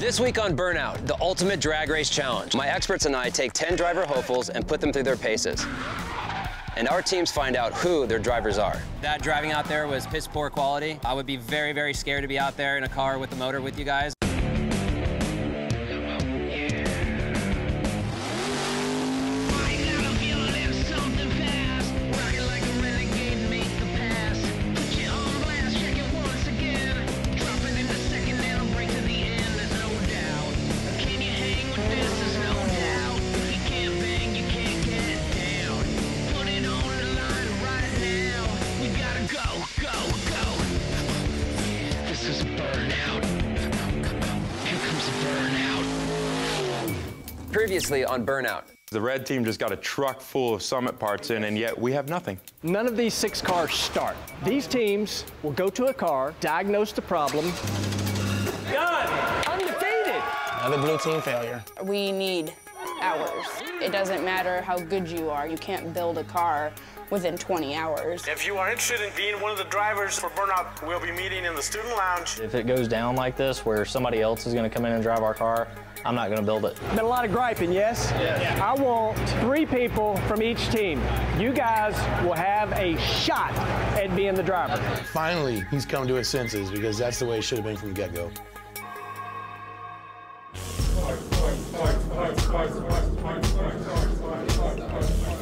This week on Burnout, the ultimate drag race challenge. My experts and I take 10 driver hopefuls and put them through their paces. And our teams find out who their drivers are. That driving out there was piss poor quality. I would be very, very scared to be out there in a car with the motor with you guys. Previously on Burnout. The red team just got a truck full of Summit parts in, and yet we have nothing. None of these six cars start. These teams will go to a car, diagnose the problem. Done! Undefeated! Another blue team failure. We need hours. It doesn't matter how good you are. You can't build a car within 20 hours. If you are interested in being one of the drivers for Burnout, we'll be meeting in the student lounge. If it goes down like this, where somebody else is going to come in and drive our car, I'm not going to build it. Been a lot of griping, yes? Yeah. I want three people from each team. You guys will have a shot at being the driver. Finally, he's come to his senses because that's the way it should have been from the get-go.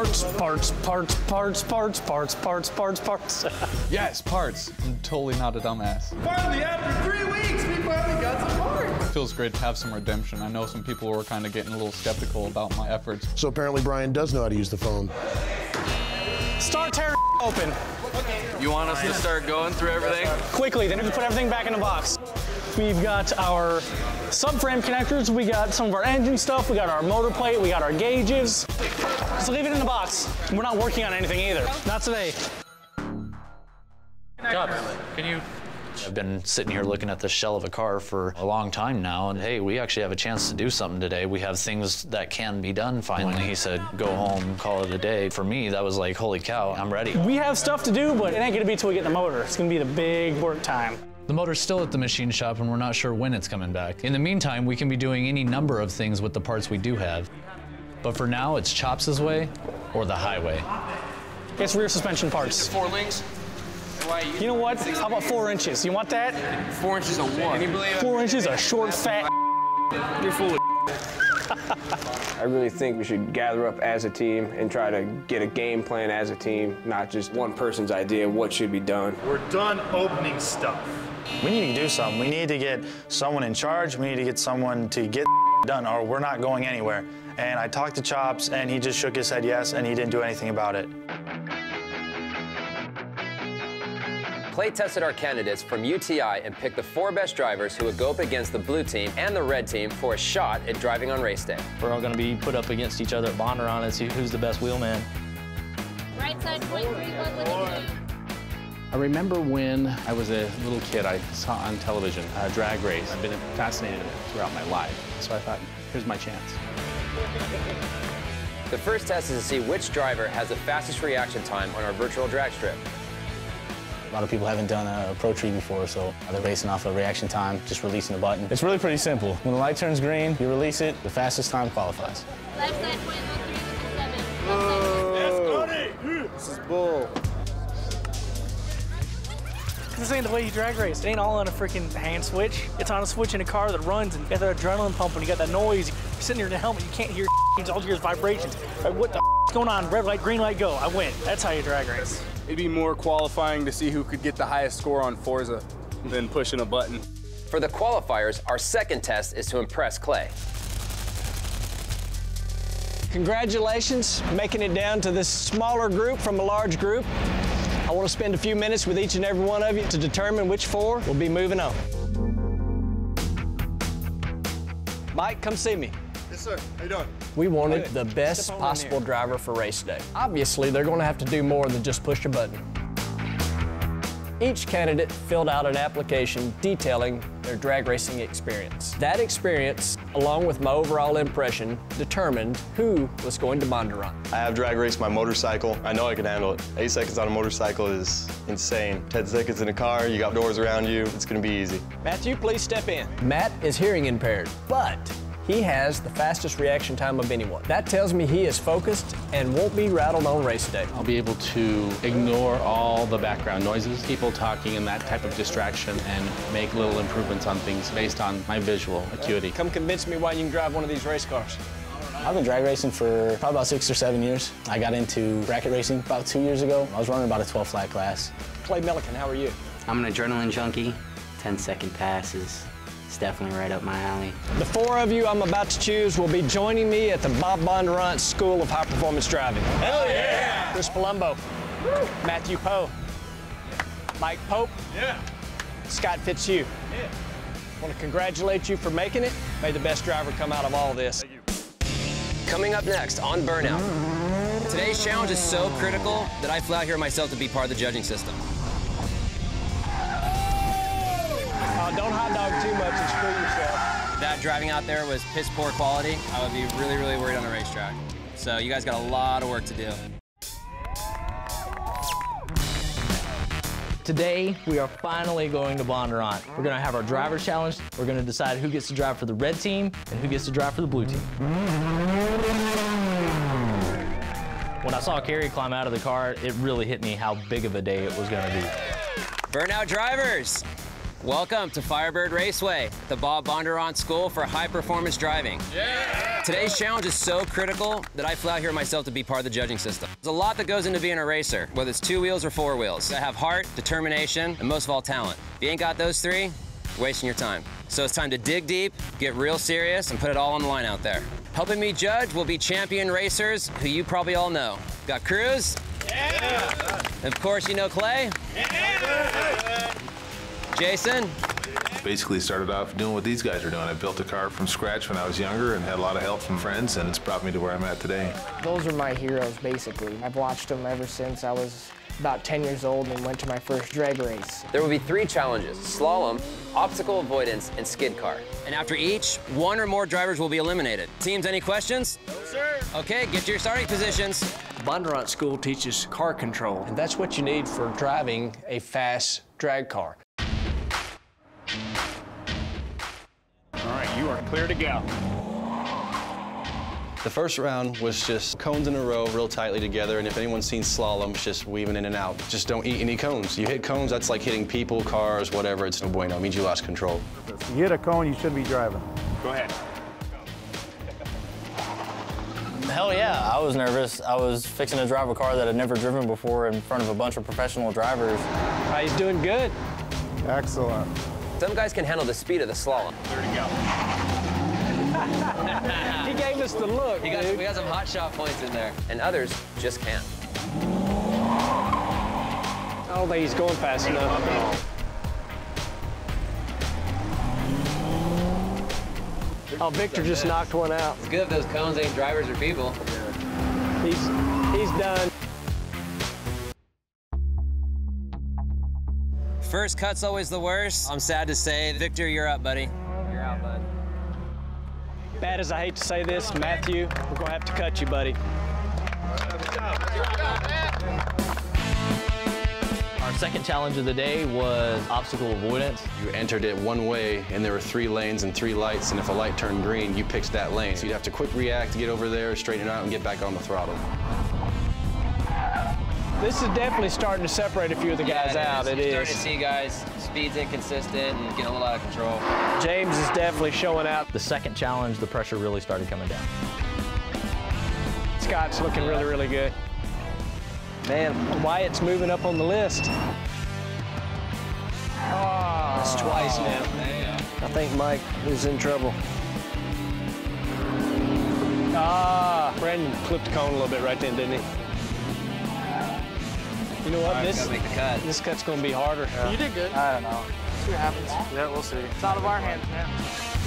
Parts, parts, parts, parts, parts, parts, parts, parts, parts. yes, parts. I'm totally not a dumbass. Finally, after three weeks, we finally got some parts. It feels great to have some redemption. I know some people were kind of getting a little skeptical about my efforts. So apparently Brian does know how to use the phone. Start tearing open. You want us to start going through everything? Quickly, then we have to put everything back in the box. We've got our subframe connectors, we got some of our engine stuff, we got our motor plate, we got our gauges. So leave it in the box. We're not working on anything either. Not today. Job. Can you I've been sitting here looking at the shell of a car for a long time now, and hey, we actually have a chance to do something today. We have things that can be done finally. He said, go home, call it a day. For me, that was like, holy cow, I'm ready. We have stuff to do, but it ain't gonna be till we get the motor. It's gonna be the big work time. The motor's still at the machine shop and we're not sure when it's coming back. In the meantime, we can be doing any number of things with the parts we do have. But for now, it's Chops' way or the highway. It's rear suspension parts. Four links? You know what? How about four inches? You want that? Four inches of what? Four inches of short, fat. You're full I really think we should gather up as a team and try to get a game plan as a team, not just one person's idea of what should be done. We're done opening stuff. We need to do something. We need to get someone in charge. We need to get someone to get done or we're not going anywhere. And I talked to Chops and he just shook his head yes and he didn't do anything about it. Clay tested our candidates from UTI and picked the four best drivers who would go up against the blue team and the red team for a shot at driving on race day. We're all going to be put up against each other at Bondurant and see who's the best wheelman. Right side, 0.31, I remember when I was a little kid, I saw on television a drag race. I've been fascinated with it throughout my life. So I thought, here's my chance. The first test is to see which driver has the fastest reaction time on our virtual drag strip. A lot of people haven't done a Pro Tree before, so they're basing off of reaction time, just releasing a button. It's really pretty simple. When the light turns green, you release it, the fastest time qualifies. Left side, point one three with the seven. Whoa. This is bull. This ain't the way you drag race. It ain't all on a freaking hand switch. It's on a switch in a car that runs and you got that adrenaline pumping, you got that noise. You're sitting here in the helmet, you can't hear it's all you hear is vibrations. Like, what the is going on? Red light, green light, go. I win. That's how you drag race. It'd be more qualifying to see who could get the highest score on Forza than pushing a button. For the qualifiers, our second test is to impress Clay. Congratulations, making it down to this smaller group from a large group. I want to spend a few minutes with each and every one of you to determine which four will be moving on. Mike, come see me. Yes, sir. How you doing? We wanted the best possible driver for race day. Obviously, they're going to have to do more than just push a button. Each candidate filled out an application detailing their their drag racing experience. That experience, along with my overall impression, determined who was going to Bondurant. I have drag raced my motorcycle. I know I can handle it. Eight seconds on a motorcycle is insane. 10 seconds in a car, you got doors around you, it's gonna be easy. Matthew, please step in. Matt is hearing impaired, but he has the fastest reaction time of anyone. That tells me he is focused and won't be rattled on race day. I'll be able to ignore all the background noises, people talking and that type of distraction and make little improvements on things based on my visual acuity. Come convince me why you can drive one of these race cars. I've been drag racing for probably about six or seven years. I got into bracket racing about two years ago. I was running about a 12 flat class. Clay Millican, how are you? I'm an adrenaline junkie. 10 second passes. It's definitely right up my alley. The four of you I'm about to choose will be joining me at the Bob Bondurant School of High Performance Driving. Hell yeah! Chris Palumbo, Matthew Poe, Mike Pope, Yeah. Scott Fitzhugh. Yeah. I want to congratulate you for making it. May the best driver come out of all this. Coming up next on Burnout. Today's challenge is so critical that I flew out here myself to be part of the judging system. Uh, don't hot dog too much and screw yourself. That driving out there was piss poor quality. I would be really, really worried on a racetrack. So you guys got a lot of work to do. Today, we are finally going to Bondurant. We're gonna have our driver challenge. We're gonna decide who gets to drive for the red team and who gets to drive for the blue team. When I saw Carey climb out of the car, it really hit me how big of a day it was gonna be. Burnout drivers, welcome to Firebird Raceway, the Bob Bondurant School for High Performance Driving. Today's challenge is so critical that I flew out here myself to be part of the judging system. There's a lot that goes into being a racer, whether it's two wheels or four wheels. I have heart, determination, and most of all, talent. If you ain't got those three, you're wasting your time. So it's time to dig deep, get real serious, and put it all on the line out there. Helping me judge will be champion racers who you probably all know. Got Cruz. Yeah. Of course, you know Clay. Jason. Basically started off doing what these guys are doing. I built a car from scratch when I was younger and had a lot of help from friends, and it's brought me to where I'm at today. Those are my heroes, basically. I've watched them ever since I was about 10 years old and went to my first drag race. There will be three challenges, slalom, obstacle avoidance, and skid car. And after each, one or more drivers will be eliminated. Teams, any questions? No, sir. Okay, get to your starting positions. Bondurant School teaches car control, and that's what you need for driving a fast drag car. Clear to go. The first round was just cones in a row real tightly together, and if anyone's seen slalom, it's just weaving in and out. Just don't eat any cones. You hit cones, that's like hitting people, cars, whatever. It's no bueno. It means you lost control. If you hit a cone, you shouldn't be driving. Go ahead. Hell yeah, I was nervous. I was fixing to drive a car that I'd never driven before in front of a bunch of professional drivers. He's doing good. Excellent. Some guys can handle the speed of the slalom. There you go. He gave us the look, got, we got some hot shot points in there, and others just can't. I don't think he's going fast enough. Oh, Victor just knocked one out. It's good if those cones ain't drivers or people. He's, he's done. First cut's always the worst. I'm sad to say. Victor, you're up, buddy. You're out, bud. Bad as I hate to say this, Matthew, we're gonna have to cut you, buddy. Our second challenge of the day was obstacle avoidance. You entered it one way, and there were three lanes and three lights, and if a light turned green, you picked that lane. So you'd have to quick react, get over there, straighten it out, and get back on the throttle. This is definitely starting to separate a few of the guys yeah, out. It You're is. starting to see guys, speed's inconsistent and getting a little out of control. James is definitely showing out. The second challenge, the pressure really started coming down. Scott's looking really, really good. Man, Wyatt's moving up on the list. That's twice now. I think Mike is in trouble. Ah, Brandon clipped the cone a little bit right then, didn't he? You know what? All right, this gotta make cut. this cut's gonna be harder. You did good. I don't know. See what happens. Yeah, we'll see. It's out of our hands now.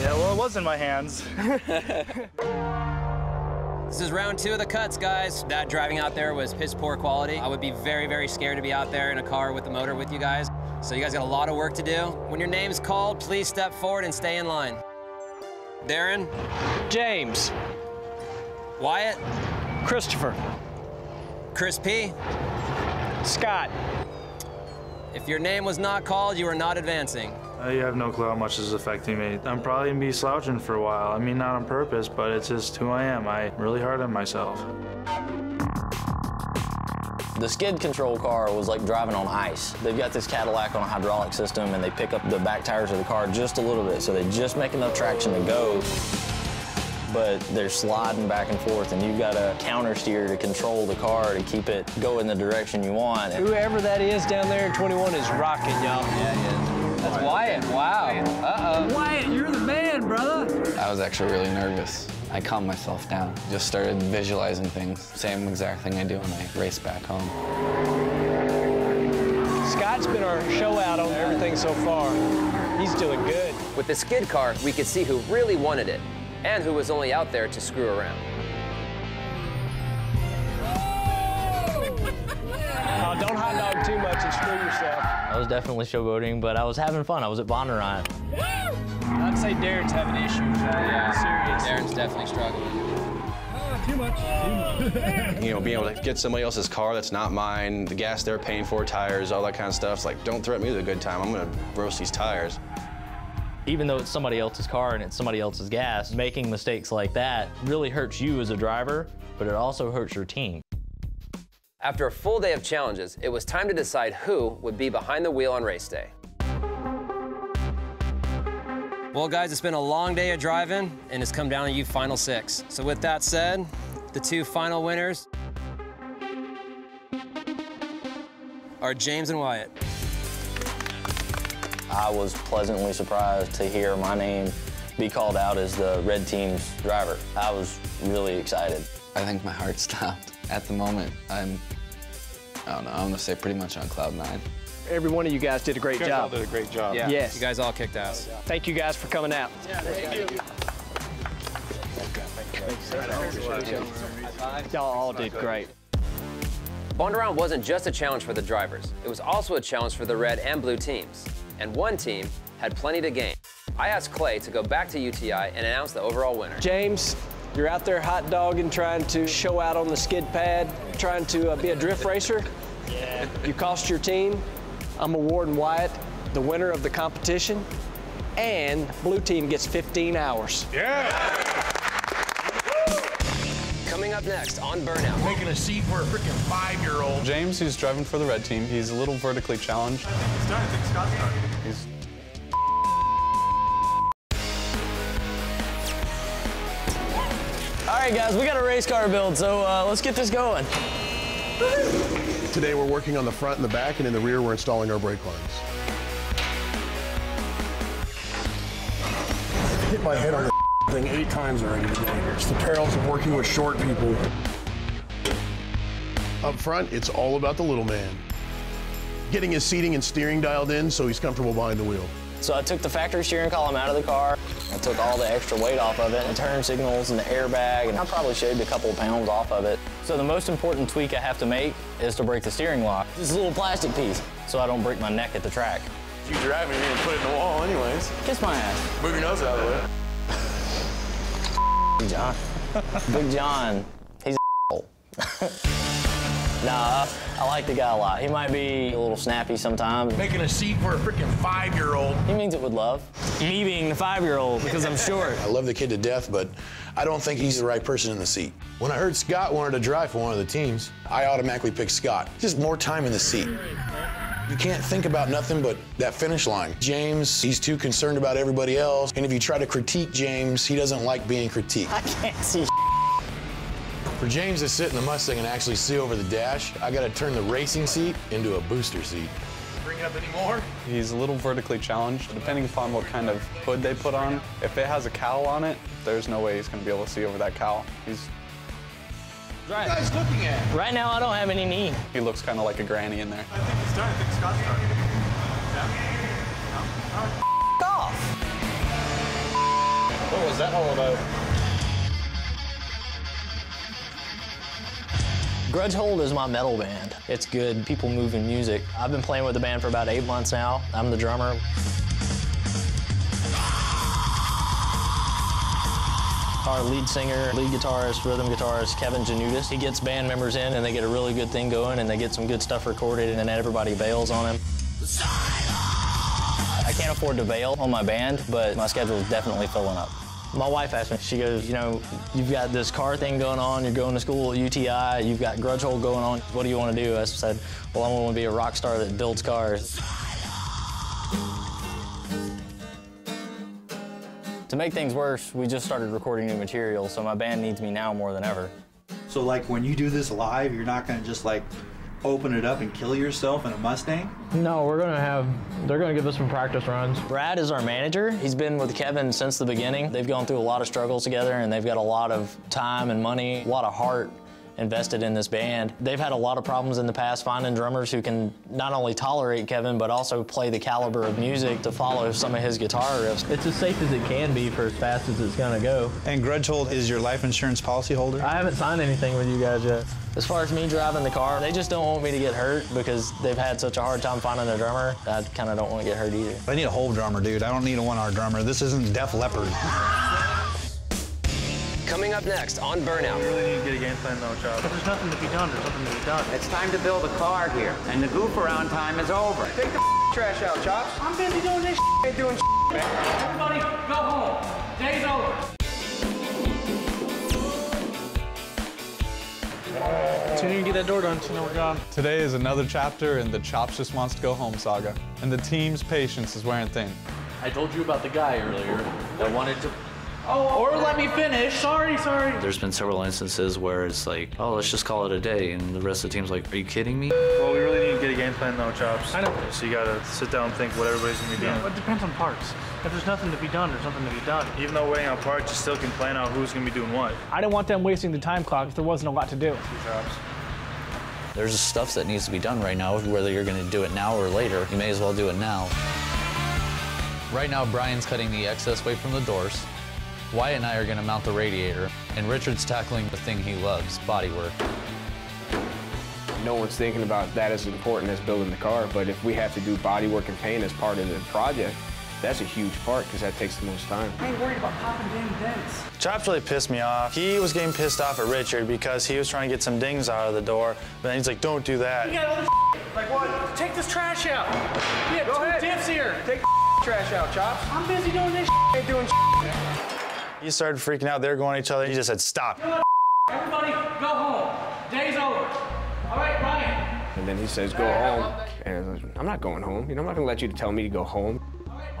Yeah, well, it was in my hands. This is round two of the cuts, guys. That driving out there was piss poor quality. I would be very, very scared to be out there in a car with the motor with you guys. So you guys got a lot of work to do. When your name's called, please step forward and stay in line. Darren? James. Wyatt? Christopher. Chris P? Scott. If your name was not called, you are not advancing. Uh, I have no clue how much this is affecting me. I'm probably gonna be slouching for a while. I mean, not on purpose, but it's just who I am. I really hard on myself. The skid control car was like driving on ice. They've got this Cadillac on a hydraulic system and they pick up the back tires of the car just a little bit, so they just make enough traction to go. But they're sliding back and forth, and you've got to counter steer to control the car to keep it go in the direction you want. Whoever that is down there in 21 is rocking, y'all. Yeah, yeah. That's Wyatt. Wow. Uh-oh. Wyatt, you're the man, brother. I was actually really nervous. I calmed myself down. Just started visualizing things. Same exact thing I do when I race back home. Scott's been our show out on everything so far. He's doing good. With the skid car, we could see who really wanted it and who was only out there to screw around. Oh, don't hot dog too much and screw yourself. I was definitely showboating, but I was having fun. I was at Bondurant. I'd say Darren's having issues. Yeah, serious. Darren's definitely struggling. Ah, too much. You know, being able to get somebody else's car that's not mine, the gas they're paying for, tires, all that kind of stuff. It's like, don't threaten me with a good time. I'm gonna roast these tires. Even though it's somebody else's car and it's somebody else's gas, making mistakes like that really hurts you as a driver, but it also hurts your team. After a full day of challenges, it was time to decide who would be behind the wheel on race day. Well, guys, it's been a long day of driving, and it's come down to you final six. So with that said, the two final winners are James and Wyatt. I was pleasantly surprised to hear my name be called out as the red team's driver. I was really excited. I think my heart stopped. At the moment, I'm, I don't know, I'm gonna say pretty much on cloud nine. Every one of you guys did a great You guys all job. did a great job. Yeah, Yes. you guys all kicked ass. Thank you guys for coming out. Thank you. Y'all all did great. Bondurant wasn't just a challenge for the drivers, it was also a challenge for the red and blue teams. And one team had plenty to gain. I asked Clay to go back to UTI and announce the overall winner. James, you're out there hot dogging, trying to show out on the skid pad, trying to uh, be a drift racer. Yeah. You cost your team. I'm awarding Wyatt the winner of the competition, and blue team gets 15 hours. Coming up next on Burnout. Making a seat for a freaking five-year-old. James, who's driving for the red team, he's a little vertically challenged. He's done. I think Scott's done. He's All right, guys, we got a race car build, so uh, let's get this going. Today we're working on the front and the back, and in the rear we're installing our brake lines. Hit my head on the thing eight times already today. It's the perils of working with short people. Up front, it's all about the little man. Getting his seating and steering dialed in so he's comfortable behind the wheel. So I took the factory steering column out of the car. I took all the extra weight off of it, the turn signals and the airbag, and I probably shaved a couple of pounds off of it. So the most important tweak I have to make is to break the steering lock. This is a little plastic piece, so I don't break my neck at the track. If you driving, you're gonna put it in the wall anyways. Kiss my ass. Move your nose out of the way. Big John. Big John. He's a Nah, I like the guy a lot. He might be a little snappy sometimes. Making a seat for a freaking five-year-old. He means it with love. Me being the five-year-old because I'm short. I love the kid to death, but I don't think he's the right person in the seat. When I heard Scott wanted to drive for one of the teams, I automatically picked Scott. Just more time in the seat. You can't think about nothing but that finish line. James, he's too concerned about everybody else. And if you try to critique James, he doesn't like being critiqued. I can't see. For James to sit in the Mustang and actually see over the dash, I gotta turn the racing seat into a booster seat. Bring it up anymore? He's a little vertically challenged. Depending upon what kind of hood they put on, if it has a cowl on it, there's no way he's going to be able to see over that cowl. He's Right. What are you guys looking at? Right now, I don't have any knee. he looks kind of like a granny in there. I think he's done. I think Scott's done. Yeah? off. What was that all about? Grudge Hold is my metal band. It's good, people moving music. I've been playing with the band for about eight months now. I'm the drummer. Our lead singer, lead guitarist, rhythm guitarist, Kevin Janudis, he gets band members in and they get a really good thing going and they get some good stuff recorded and then everybody bails on him. I can't afford to bail on my band, but my schedule is definitely filling up. My wife asked me, she goes, you know, you've got this car thing going on, you're going to school at UTI, you've got Grudge Hold going on, what do you want to do? I said, well, I want to be a rock star that builds cars. To make things worse, we just started recording new material, so my band needs me now more than ever. So like when you do this live, you're not gonna just like open it up and kill yourself in a Mustang? No, we're gonna have, they're gonna give us some practice runs. Brad is our manager. He's been with Kevin since the beginning. They've gone through a lot of struggles together and they've got a lot of time and money, a lot of heart invested in this band. They've had a lot of problems in the past finding drummers who can not only tolerate Kevin, but also play the caliber of music to follow some of his guitar riffs. It's as safe as it can be for as fast as it's gonna go. And Grudge Hold is your life insurance policy holder? I haven't signed anything with you guys yet. As far as me driving the car, they just don't want me to get hurt because they've had such a hard time finding a drummer. I kind of don't want to get hurt either. I need a whole drummer, dude. I don't need a one-hour drummer. This isn't Def Leppard. Coming up next on Burnout. We really need to get a game plan though, Chops. There's nothing to be done. There's nothing to be done. It's time to build a car here, and the goof around time is over. Take the trash out, Chops. I'm busy doing this Ain't doing Everybody, go home. Day's over. Continue to get that door done until we're gone. Today is another chapter in the Chops Just Wants to Go Home saga, and the team's patience is wearing thin. I told you about the guy earlier that wanted to. Oh, or let me finish. Sorry, sorry. There's been several instances where it's like, oh, let's just call it a day, and the rest of the team's like, are you kidding me? Well, we really need to get a game plan though, Chops. I know. So you gotta sit down and think what everybody's gonna be doing. Yeah, it depends on parts. If there's nothing to be done, there's nothing to be done. Even though waiting on parts, you still can plan out who's gonna be doing what. I didn't want them wasting the time clock if there wasn't a lot to do. Chops. There's stuff that needs to be done right now, whether you're gonna do it now or later. You may as well do it now. Right now, Brian's cutting the excess weight from the doors. Wyatt and I are gonna mount the radiator, and Richard's tackling the thing he loves, bodywork. No one's thinking about that as important as building the car, but if we have to do bodywork and paint as part of the project, that's a huge part because that takes the most time. I ain't worried about popping damn dents. Chops really pissed me off. He was getting pissed off at Richard because he was trying to get some dings out of the door, but then he's like, don't do that. You got all this Like what? Take this trash out. We have Go two ahead. diffs here. Take the trash out, Chops. I'm busy doing this Ain't doing He started freaking out. They're going at each other. He just said, stop. Everybody, go home. Day's over. All right, Ryan. And then he says, go home. And I'm not going home. You know, I'm not gonna let you tell me to go home.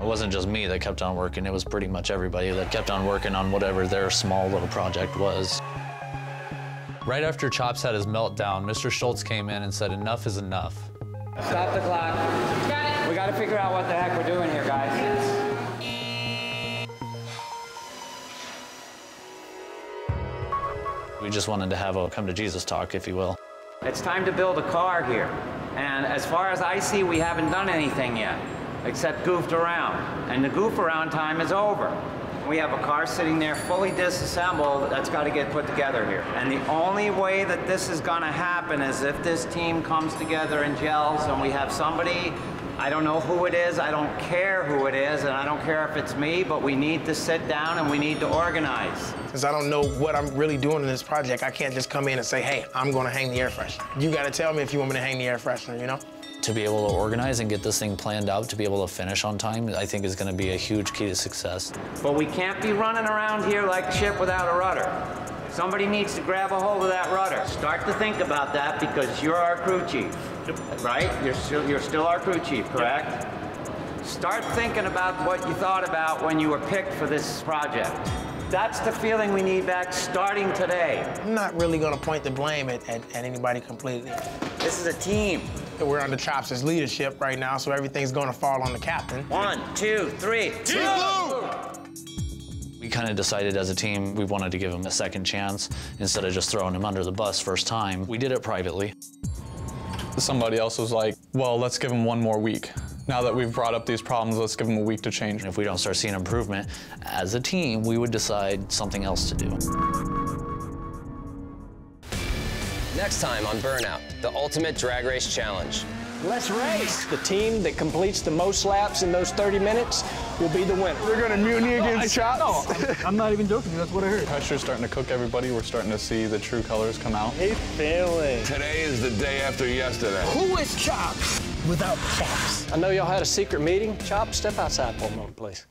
It wasn't just me that kept on working, it was pretty much everybody that kept on working on whatever their small little project was. Right after Chops had his meltdown, Mr. Schultz came in and said enough is enough. Stop the clock. We gotta figure out what the heck we're doing here, guys. We just wanted to have a come to Jesus talk, if you will. It's time to build a car here. And as far as I see, we haven't done anything yet, except goofed around. And the goof around time is over. We have a car sitting there fully disassembled that's got to get put together here. And the only way that this is going to happen is if this team comes together and gels and we have somebody, I don't know who it is, I don't care who it is, and I don't care if it's me, but we need to sit down and we need to organize. Since I don't know what I'm really doing in this project, I can't just come in and say, hey, I'm gonna hang the air freshener. You gotta tell me if you want me to hang the air freshener, you know? To be able to organize and get this thing planned out, to be able to finish on time, I think is gonna be a huge key to success. But we can't be running around here like a ship without a rudder. Somebody needs to grab a hold of that rudder. Start to think about that because you're our crew chief, right? You're still, you're still our crew chief, correct? Start thinking about what you thought about when you were picked for this project. That's the feeling we need back starting today. I'm not really gonna point the blame at, at, at anybody completely. This is a team. We're under Chops' leadership right now, so everything's gonna fall on the captain. One, two, three. Team Blue! We kind of decided as a team we wanted to give him a second chance instead of just throwing him under the bus first time. We did it privately. Somebody else was like, well, let's give him one more week. Now that we've brought up these problems, let's give him a week to change. And if we don't start seeing improvement, as a team, we would decide something else to do. Next time on Burnout, the Ultimate Drag Race Challenge. Let's race. The team that completes the most laps in those 30 minutes will be the winner. We're gonna mutiny against Chops. No, I'm, I'm not even joking. That's what I heard. Pressure's starting to cook everybody. We're starting to see the true colors come out. Hey, feeling. Today is the day after yesterday. Who is Chops without Chops? I know y'all had a secret meeting. Chop, step outside for a moment, please.